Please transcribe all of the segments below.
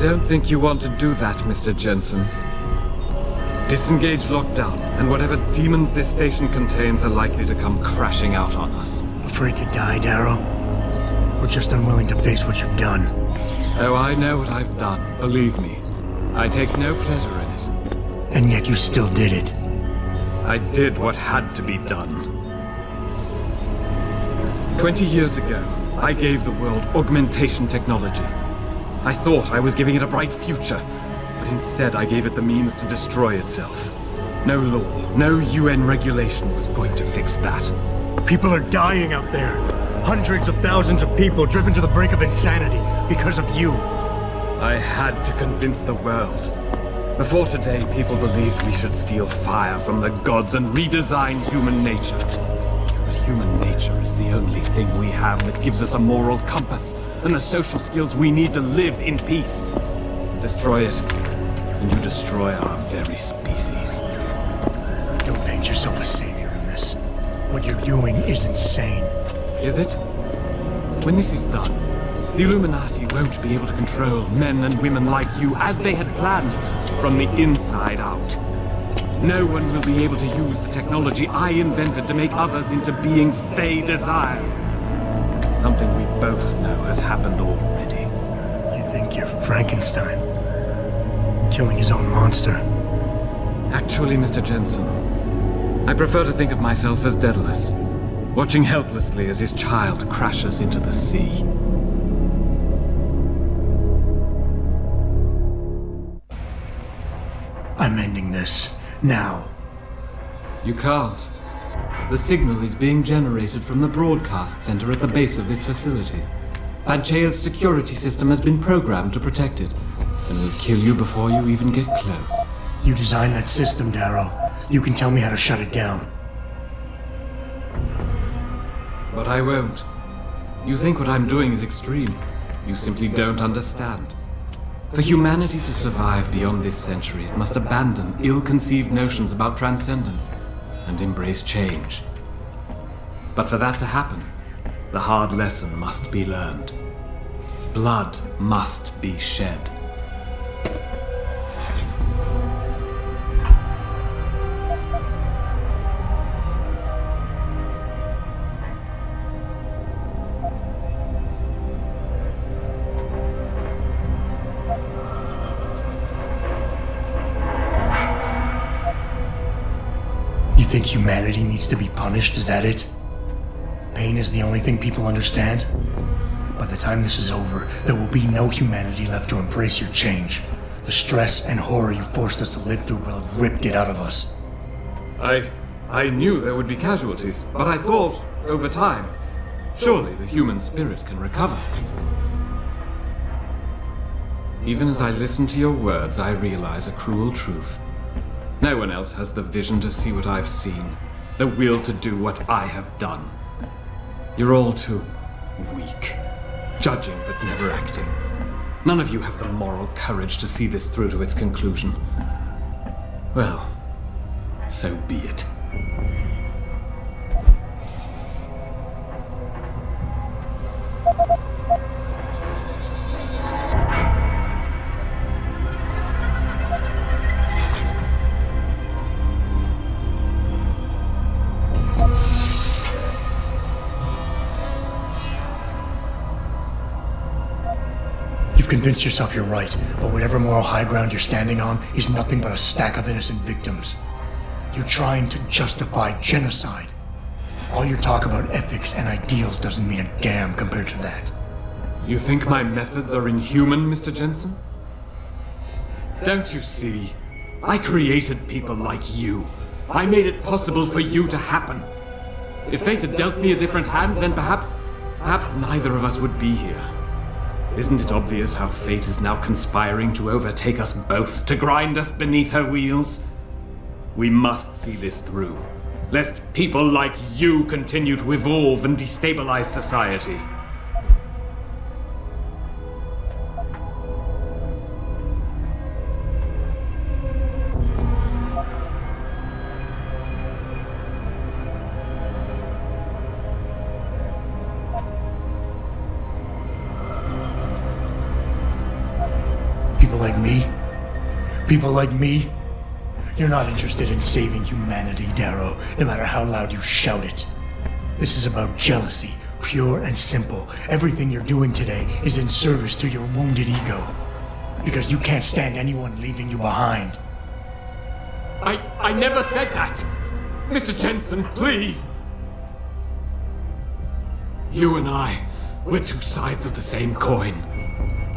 I don't think you want to do that, Mr. Jensen. Disengage lockdown, and whatever demons this station contains are likely to come crashing out on us. Afraid to die, Darrow? Or just unwilling to face what you've done? Oh, I know what I've done, believe me. I take no pleasure in it. And yet you still did it. I did what had to be done. Twenty years ago, I gave the world augmentation technology. I thought I was giving it a bright future, but instead I gave it the means to destroy itself. No law, no UN regulation was going to fix that. People are dying out there. Hundreds of thousands of people driven to the brink of insanity because of you. I had to convince the world. Before today, people believed we should steal fire from the gods and redesign human nature. But human nature is the only thing we have that gives us a moral compass and the social skills we need to live in peace. Destroy it, and you destroy our very species. Don't paint yourself a savior in this. What you're doing is insane. Is it? When this is done, the Illuminati won't be able to control men and women like you as they had planned, from the inside out. No one will be able to use the technology I invented to make others into beings they desire. Something we both know has happened already. You think you're Frankenstein? Killing his own monster? Actually, Mr. Jensen, I prefer to think of myself as Daedalus, watching helplessly as his child crashes into the sea. I'm ending this. Now. You can't. The signal is being generated from the broadcast center at the base of this facility. Panchaea's security system has been programmed to protect it, and will kill you before you even get close. You designed that system, Darrow. You can tell me how to shut it down. But I won't. You think what I'm doing is extreme. You simply don't understand. For humanity to survive beyond this century, it must abandon ill-conceived notions about transcendence and embrace change. But for that to happen, the hard lesson must be learned. Blood must be shed. Think humanity needs to be punished? Is that it? Pain is the only thing people understand? By the time this is over, there will be no humanity left to embrace your change. The stress and horror you forced us to live through will have ripped it out of us. I. I knew there would be casualties, but I thought, over time, surely the human spirit can recover. Even as I listen to your words, I realize a cruel truth. No one else has the vision to see what I've seen, the will to do what I have done. You're all too weak, judging but never acting. None of you have the moral courage to see this through to its conclusion. Well, so be it. Convinced yourself you're right, but whatever moral high ground you're standing on is nothing but a stack of innocent victims. You're trying to justify genocide. All your talk about ethics and ideals doesn't mean a damn compared to that. You think my methods are inhuman, Mr. Jensen? Don't you see? I created people like you. I made it possible for you to happen. If fate had dealt me a different hand, then perhaps, perhaps neither of us would be here. Isn't it obvious how fate is now conspiring to overtake us both, to grind us beneath her wheels? We must see this through, lest people like you continue to evolve and destabilize society. Like me? People like me? You're not interested in saving humanity, Darrow, no matter how loud you shout it. This is about jealousy, pure and simple. Everything you're doing today is in service to your wounded ego. Because you can't stand anyone leaving you behind. I, I never said that! Mr. Jensen, please! You and I, we're two sides of the same coin.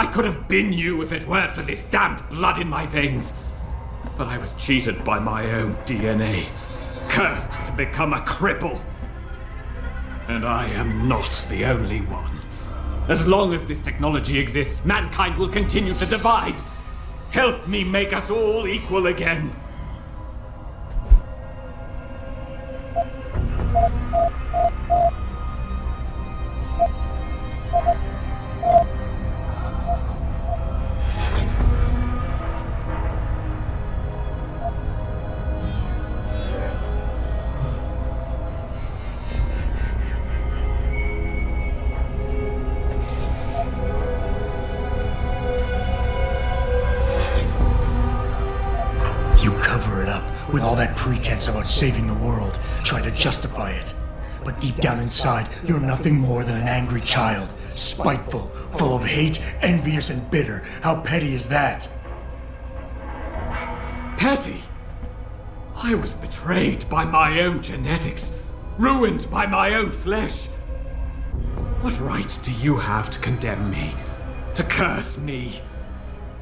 I could have been you if it weren't for this damned blood in my veins. But I was cheated by my own DNA, cursed to become a cripple. And I am not the only one. As long as this technology exists, mankind will continue to divide. Help me make us all equal again. Deep down inside, you're nothing more than an angry child, spiteful, full of hate, envious, and bitter. How petty is that? Petty? I was betrayed by my own genetics, ruined by my own flesh. What right do you have to condemn me? To curse me?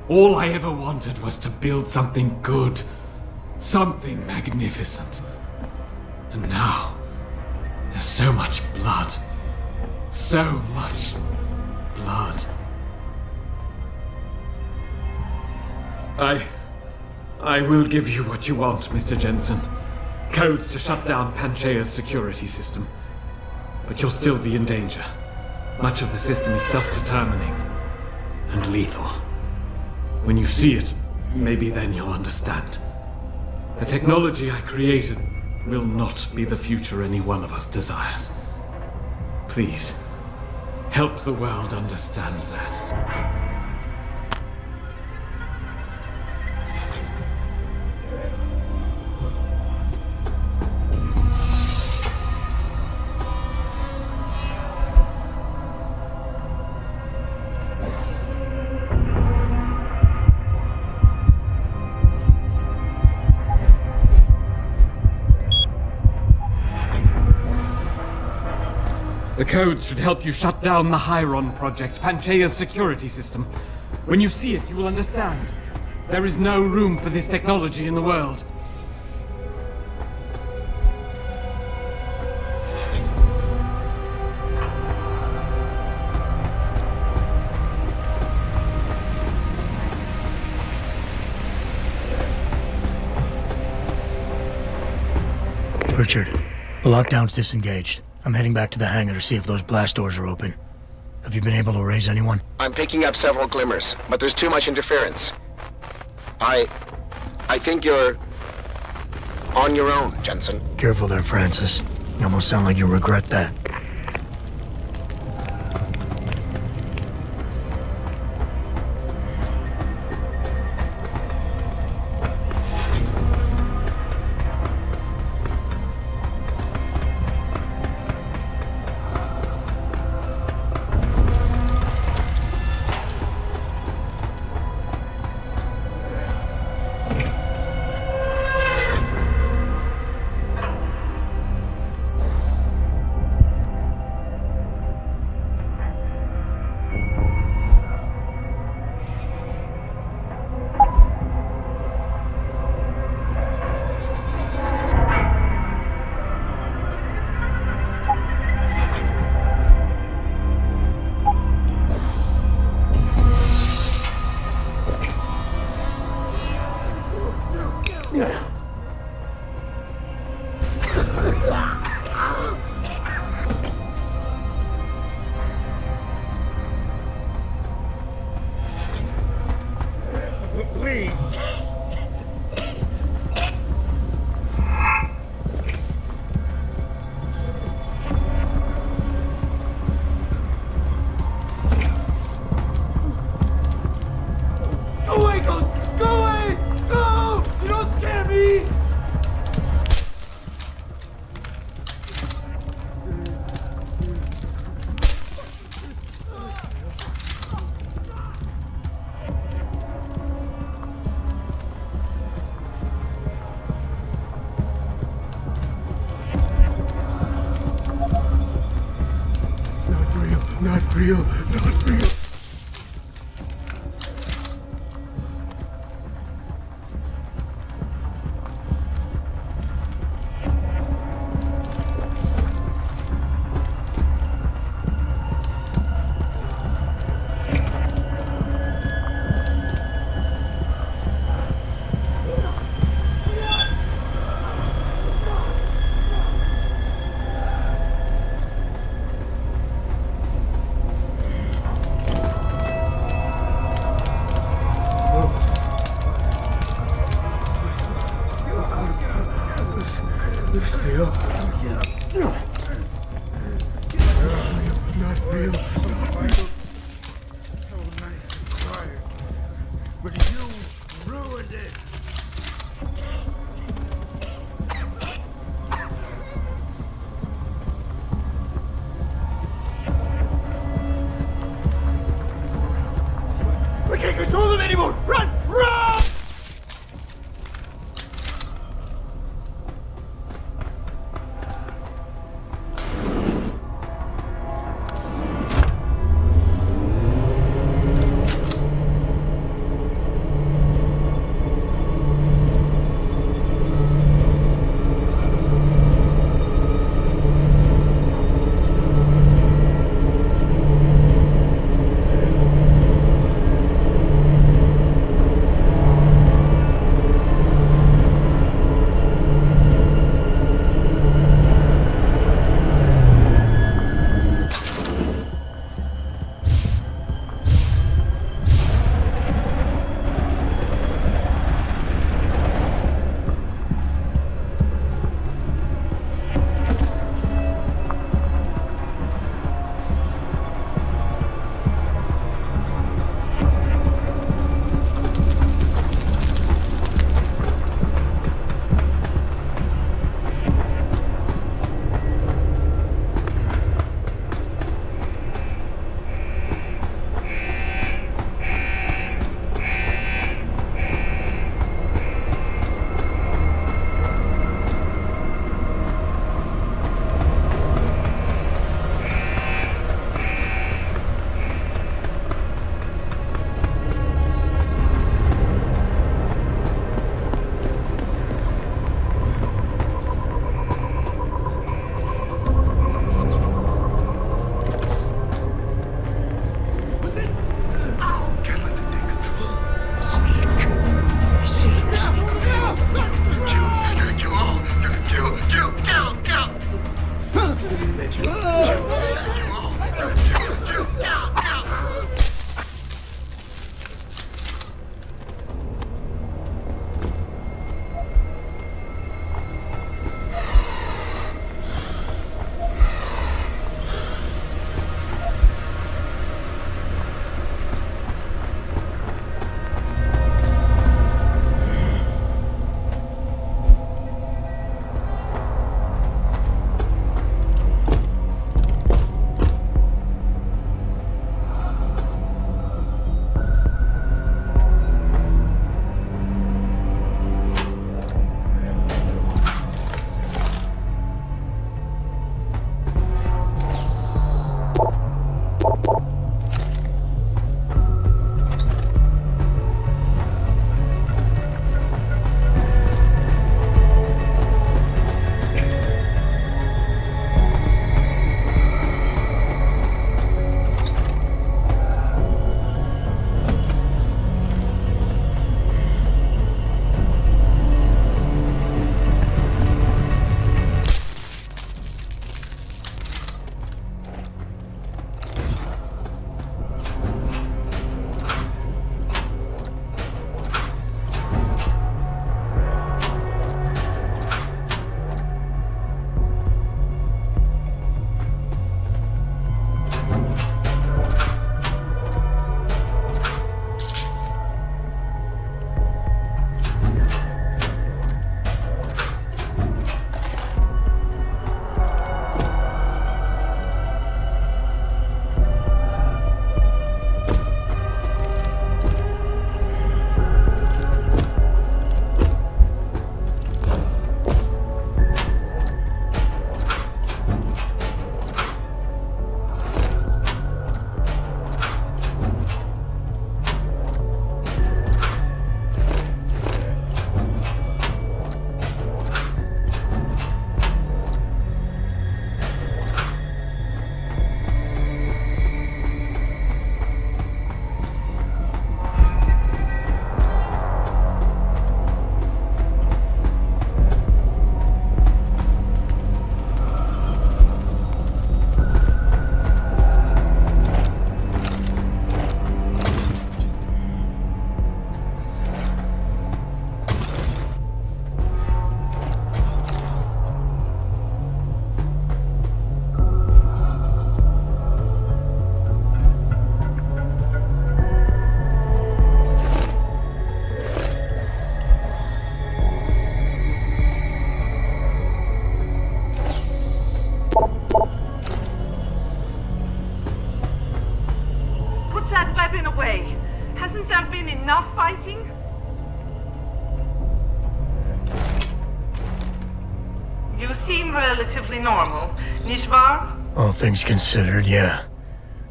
All I ever wanted was to build something good, something magnificent. And now, there's so much blood. So much blood. I. I will give you what you want, Mr. Jensen. Codes to shut down Panchaea's security system. But you'll still be in danger. Much of the system is self determining and lethal. When you see it, maybe then you'll understand. The technology I created will not be the future any one of us desires. Please, help the world understand that. The codes should help you shut down the Hyron project, Panchaea's security system. When you see it, you will understand. There is no room for this technology in the world. Pritchard, the lockdown's disengaged. I'm heading back to the hangar to see if those blast doors are open. Have you been able to raise anyone? I'm picking up several glimmers, but there's too much interference. I... I think you're... on your own, Jensen. Careful there, Francis. You almost sound like you regret that. Real. Things considered, yeah.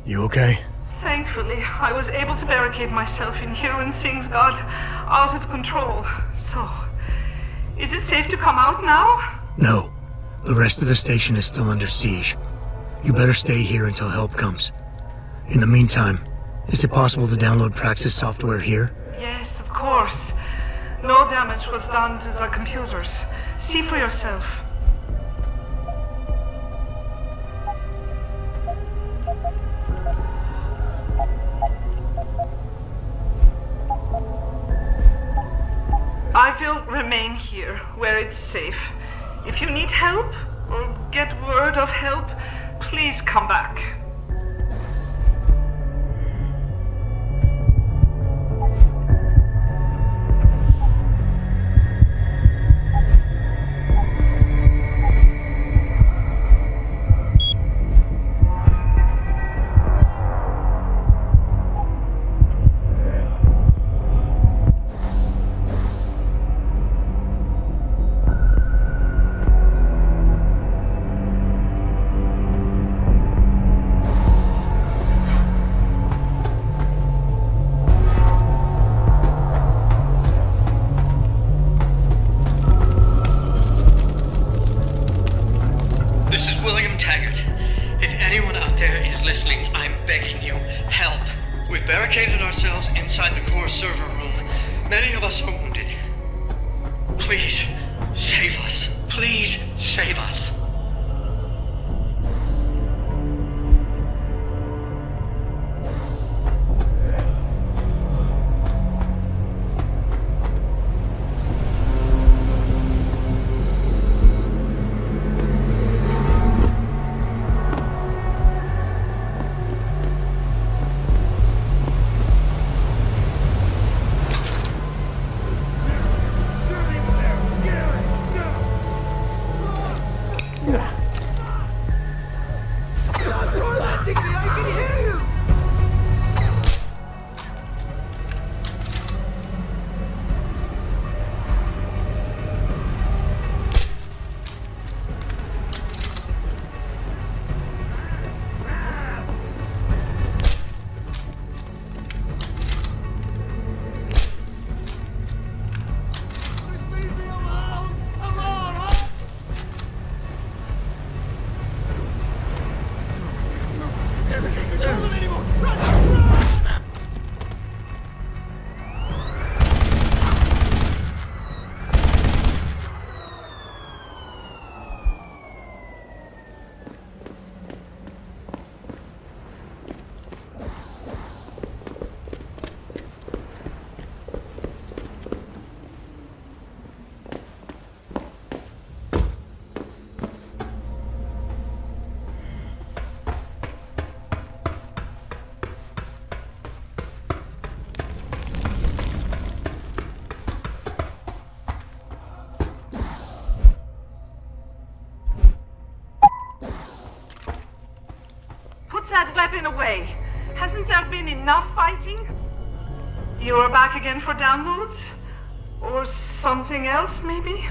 You okay? Thankfully, I was able to barricade myself in here when things got out of control. So, is it safe to come out now? No. The rest of the station is still under siege. You better stay here until help comes. In the meantime, is it possible to download Praxis software here? Yes, of course. No damage was done to the computers. See for yourself. I will remain here, where it's safe. If you need help, or get word of help, please come back. You're back again for downloads? Or something else, maybe?